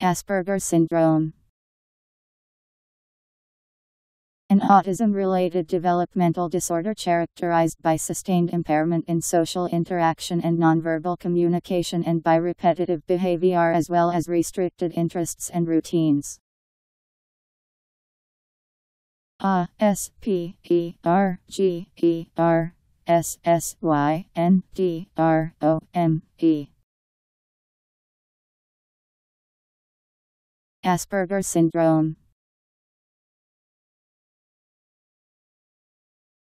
Asperger's syndrome. An autism related developmental disorder characterized by sustained impairment in social interaction and nonverbal communication and by repetitive behavior as well as restricted interests and routines. A S P E R G E R S S Y N D R O M E Asperger's syndrome